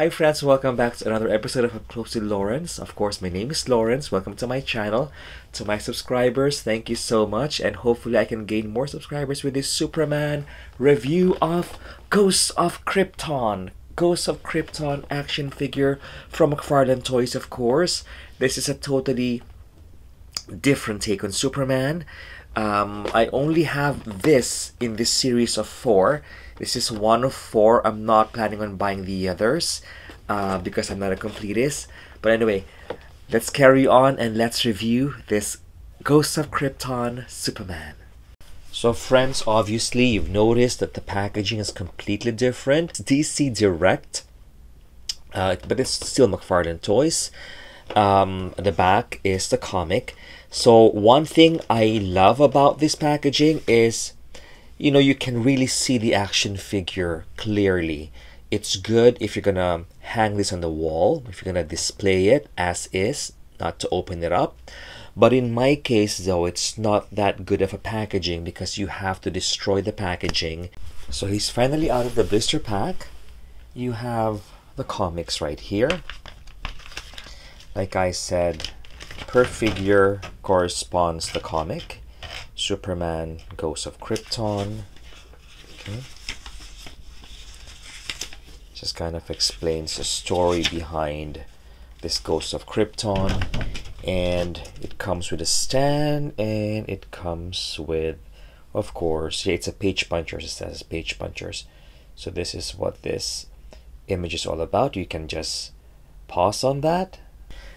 Hi friends, welcome back to another episode of Up Close to Lawrence. Of course, my name is Lawrence. Welcome to my channel. To my subscribers, thank you so much and hopefully I can gain more subscribers with this Superman review of Ghosts of Krypton. Ghosts of Krypton action figure from McFarlane Toys, of course. This is a totally different take on Superman. Um, I only have this in this series of four. This is one of four. I'm not planning on buying the others uh, because I'm not a completist. But anyway, let's carry on and let's review this Ghost of Krypton Superman. So friends, obviously you've noticed that the packaging is completely different. DC Direct, uh, but it's still McFarlane Toys. Um, the back is the comic. So one thing I love about this packaging is, you know, you can really see the action figure clearly. It's good if you're gonna hang this on the wall, if you're gonna display it as is, not to open it up. But in my case though, it's not that good of a packaging because you have to destroy the packaging. So he's finally out of the blister pack. You have the comics right here. Like I said, per figure corresponds the comic. Superman Ghost of Krypton. Okay. Just kind of explains the story behind this Ghost of Krypton. And it comes with a stand and it comes with, of course, it's a page punchers. It says page punchers. So this is what this image is all about. You can just pause on that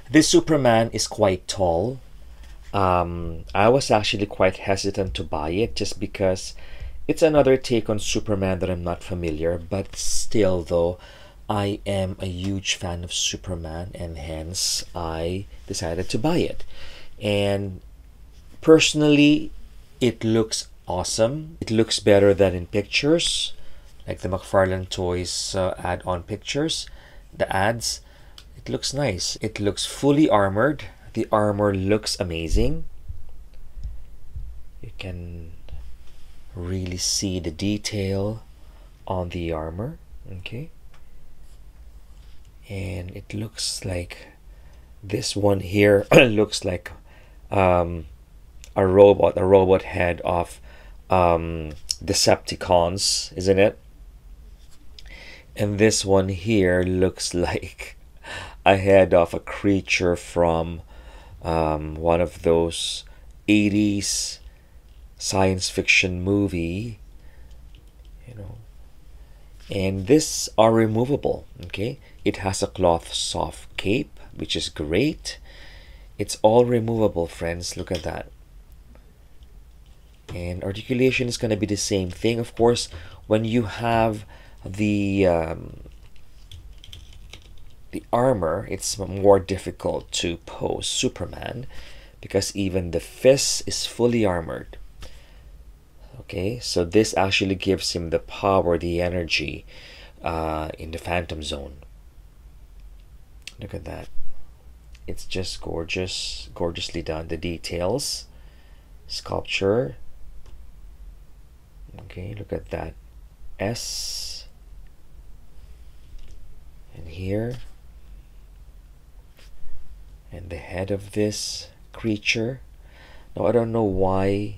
this Superman is quite tall. Um, I was actually quite hesitant to buy it just because it's another take on Superman that I'm not familiar, but still, though, I am a huge fan of Superman, and hence I decided to buy it. And personally, it looks awesome. It looks better than in pictures, like the McFarlane Toys uh, add on pictures, the ads. It looks nice. It looks fully armored. The armor looks amazing. You can really see the detail on the armor. Okay. And it looks like this one here looks like um, a robot, a robot head of um, Decepticons, isn't it? And this one here looks like a head of a creature from um, one of those 80s science fiction movie you know. And this are removable okay? It has a cloth soft cape which is great. It's all removable friends. Look at that. And articulation is going to be the same thing. Of course when you have the um, the armor, it's more difficult to pose Superman because even the fist is fully armored. Okay, so this actually gives him the power, the energy uh, in the Phantom Zone. Look at that. It's just gorgeous, gorgeously done. The details, sculpture. Okay, look at that. S. And here, and the head of this creature. Now I don't know why.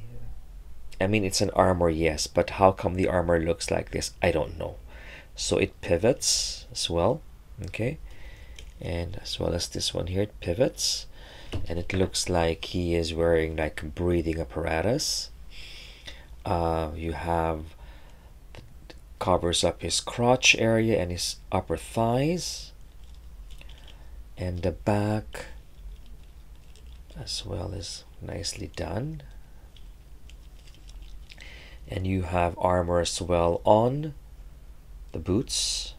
I mean, it's an armor, yes, but how come the armor looks like this? I don't know. So it pivots as well, okay? And as well as this one here, it pivots. And it looks like he is wearing like breathing apparatus. Uh, you have covers up his crotch area and his upper thighs. And the back as well as nicely done. And you have armor as well on the boots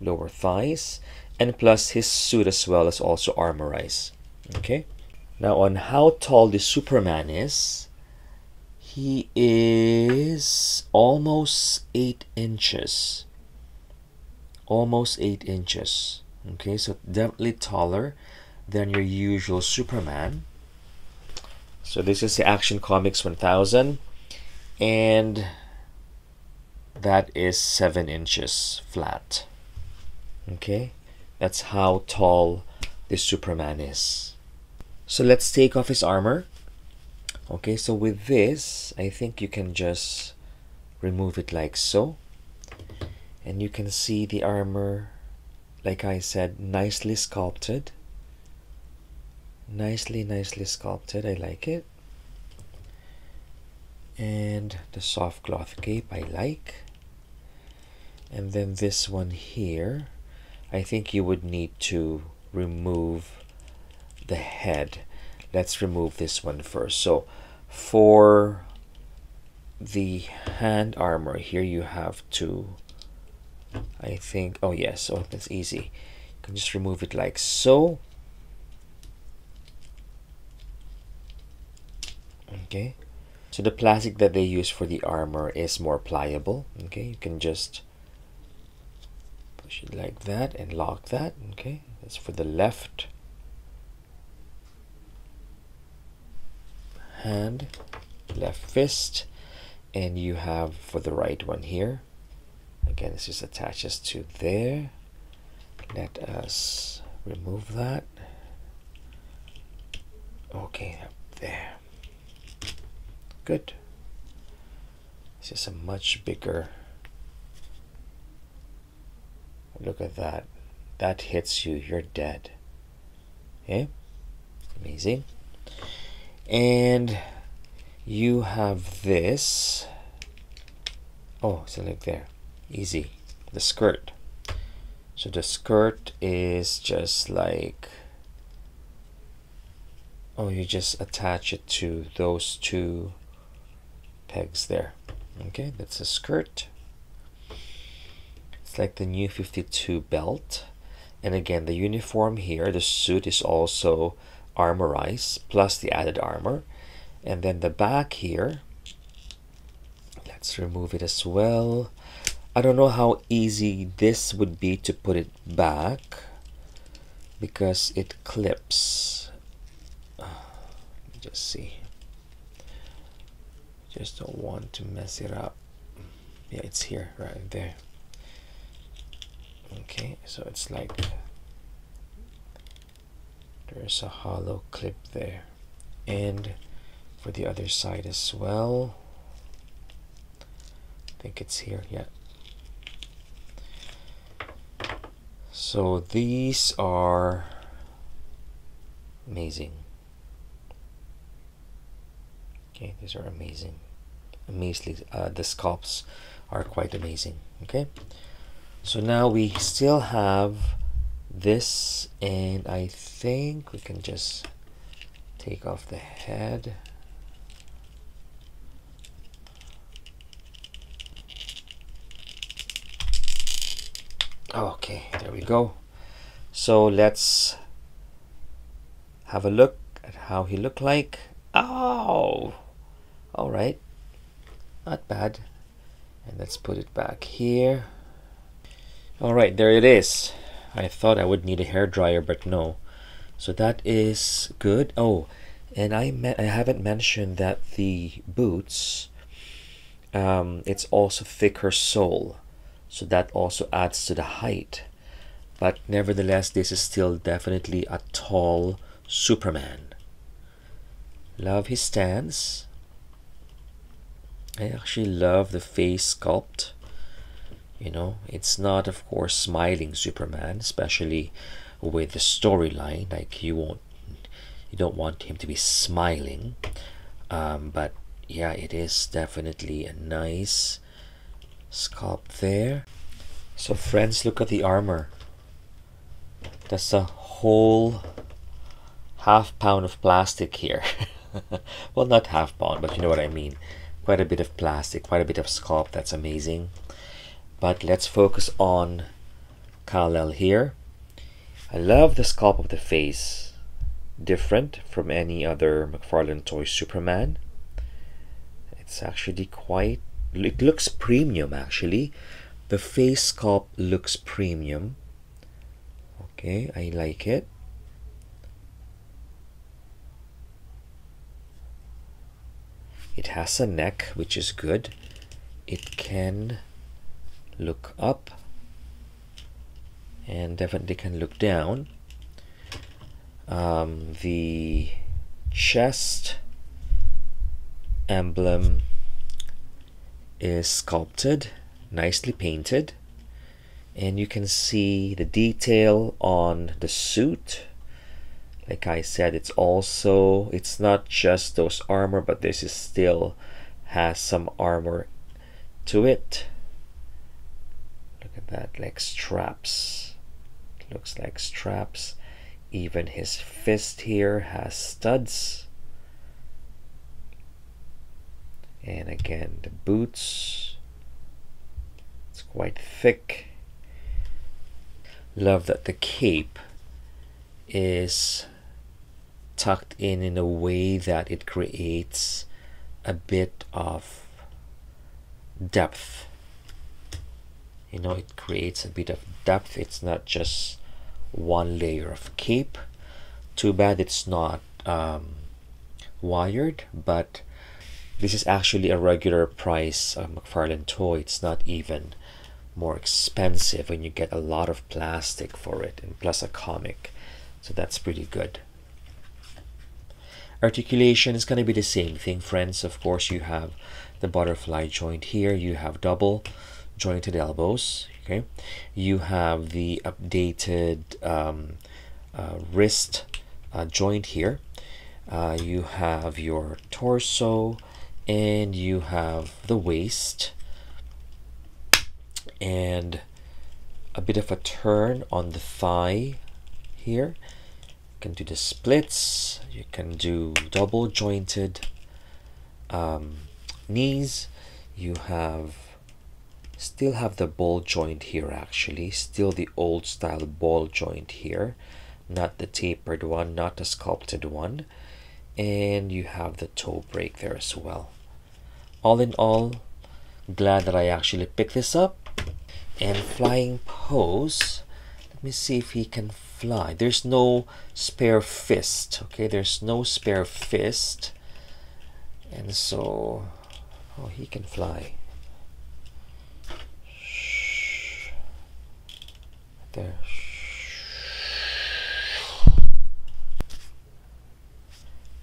lower thighs and plus his suit as well is also armorized okay? Now on how tall the superman is he is almost eight inches. Almost eight inches. Okay so definitely taller than your usual Superman. So this is the Action Comics 1000 and that is 7 inches flat. Okay, that's how tall this Superman is. So let's take off his armor. Okay, so with this, I think you can just remove it like so. And you can see the armor, like I said, nicely sculpted. Nicely, nicely sculpted. I like it. And the soft cloth cape I like. And then this one here, I think you would need to remove the head. Let's remove this one first. So for the hand armor here you have to I think oh yes oh that's easy you can just remove it like so okay. So the plastic that they use for the armor is more pliable. Okay. You can just push it like that and lock that. Okay. That's for the left hand left fist and you have for the right one here. Again this just attaches to there. Let us remove that. Okay up there good. This is a much bigger look at that. That hits you you're dead. Okay amazing. And you have this. Oh so like there. Easy. The skirt. So the skirt is just like oh you just attach it to those two pegs there. Okay that's a skirt. It's like the new 52 belt. And again the uniform here the suit is also armorized plus the added armor. And then the back here let's remove it as well. I don't know how easy this would be to put it back because it clips. Let me just see just don't want to mess it up. Yeah it's here right there. Okay so it's like there's a hollow clip there. And for the other side as well. I think it's here yeah. So these are amazing okay these are amazing. Amazingly uh, the sculpts are quite amazing okay? So now we still have this and I think we can just take off the head. Okay there we go. So let's have a look at how he looked like. Oh all right. Not bad. And let's put it back here. All right there it is. I thought I would need a hair dryer but no. So that is good. Oh and I I haven't mentioned that the boots um, it's also thicker sole. So that also adds to the height. But nevertheless this is still definitely a tall Superman. Love his stance I actually love the face sculpt. You know it's not of course smiling Superman especially with the storyline like you won't you don't want him to be smiling. Um, but yeah it is definitely a nice sculpt there. So friends look at the armor. That's a whole half pound of plastic here. Well not half pound but you know what I mean quite a bit of plastic quite a bit of sculpt that's amazing. But let's focus on Kal-El here. I love the sculpt of the face different from any other McFarlane toy Superman. It's actually quite it looks premium actually. The face sculpt looks premium. Okay I like it it has a neck which is good it can look up and definitely can look down. Um, the chest emblem is sculpted, nicely painted, and you can see the detail on the suit. Like I said, it's also, it's not just those armor, but this is still has some armor to it. Look at that, like straps. looks like straps. Even his fist here has studs. And again, the boots. It's quite thick. Love that the cape is tucked in in a way that it creates a bit of depth. You know, it creates a bit of depth. It's not just one layer of cape. Too bad it's not um, wired, but this is actually a regular price McFarlane toy. It's not even more expensive when you get a lot of plastic for it and plus a comic. So that's pretty good. Articulation is going to be the same thing, friends. Of course, you have the butterfly joint here. You have double jointed elbows. Okay, you have the updated um, uh, wrist uh, joint here. Uh, you have your torso, and you have the waist, and a bit of a turn on the thigh here can do the splits you can do double jointed um, knees. You have still have the ball joint here actually. Still the old style ball joint here. Not the tapered one not the sculpted one. And you have the toe break there as well. All in all glad that I actually picked this up. And flying pose let me see if he can fly. There's no spare fist, okay? There's no spare fist. And so, oh, he can fly. There.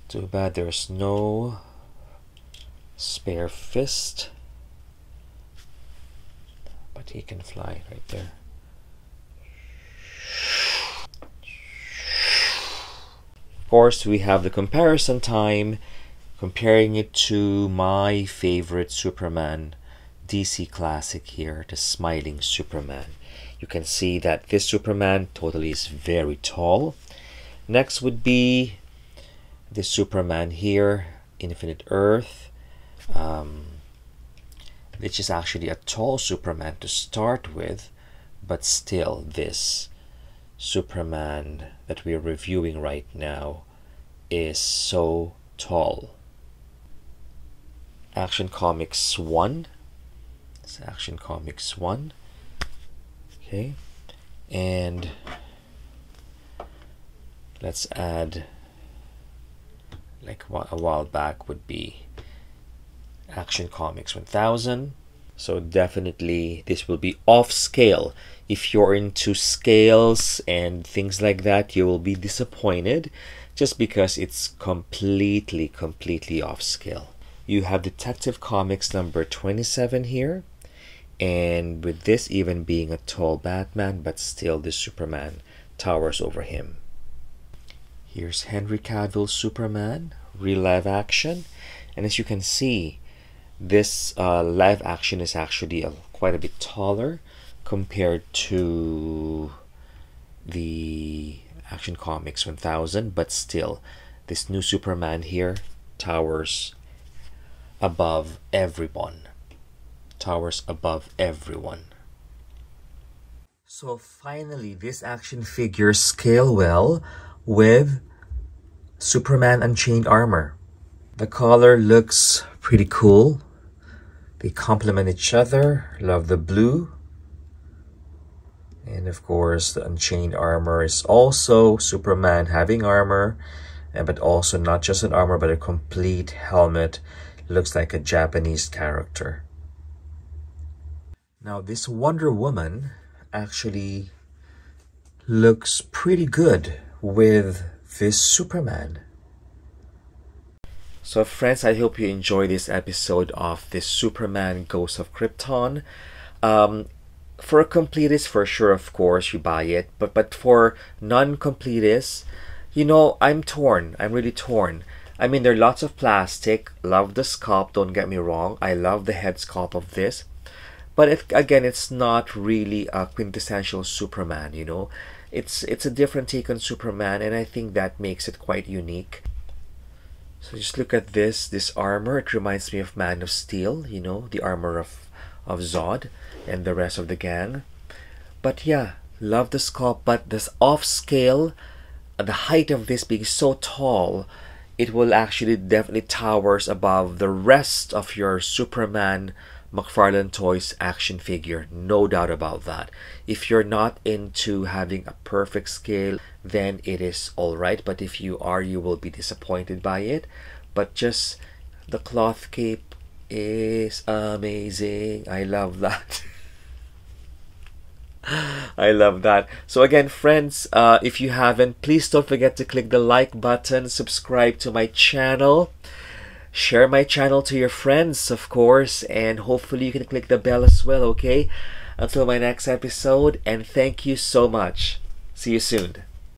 Too bad there's no spare fist. But he can fly right there. Course, we have the comparison time comparing it to my favorite Superman DC classic here, the Smiling Superman. You can see that this Superman totally is very tall. Next would be the Superman here, Infinite Earth, um, which is actually a tall Superman to start with, but still this Superman that we're reviewing right now is so tall. Action Comics 1. It's Action Comics 1. Okay. And let's add like a while back would be Action Comics 1000. So definitely this will be off scale if you're into scales and things like that, you will be disappointed just because it's completely, completely off scale. You have Detective Comics number 27 here, and with this even being a tall Batman, but still the Superman towers over him. Here's Henry Cavill's Superman, real live action, and as you can see, this uh, live action is actually a, quite a bit taller compared to the Action Comics 1000, but still, this new Superman here towers above everyone. Towers above everyone. So finally, this action figure scale well with Superman Unchained Armor. The color looks pretty cool. They complement each other. Love the blue. And of course, the Unchained armor is also Superman having armor, and but also not just an armor, but a complete helmet. Looks like a Japanese character. Now, this Wonder Woman actually looks pretty good with this Superman. So friends, I hope you enjoy this episode of this Superman Ghost of Krypton. Um, for a completist, for sure, of course, you buy it. But but for non-completists, you know, I'm torn. I'm really torn. I mean, there are lots of plastic. Love the sculpt. Don't get me wrong. I love the head sculpt of this. But it, again, it's not really a quintessential Superman. You know, it's it's a different take on Superman, and I think that makes it quite unique. So just look at this, this armor. It reminds me of Man of Steel, you know, the armor of, of Zod and the rest of the gang. But yeah, love the sculpt, but this off scale, the height of this being so tall, it will actually definitely towers above the rest of your Superman McFarlane Toys action figure, no doubt about that. If you're not into having a perfect scale, then it is alright, but if you are, you will be disappointed by it. But just the cloth cape is amazing. I love that. I love that. So again, friends, uh, if you haven't, please don't forget to click the like button, subscribe to my channel share my channel to your friends, of course, and hopefully you can click the bell as well, okay? Until my next episode, and thank you so much. See you soon.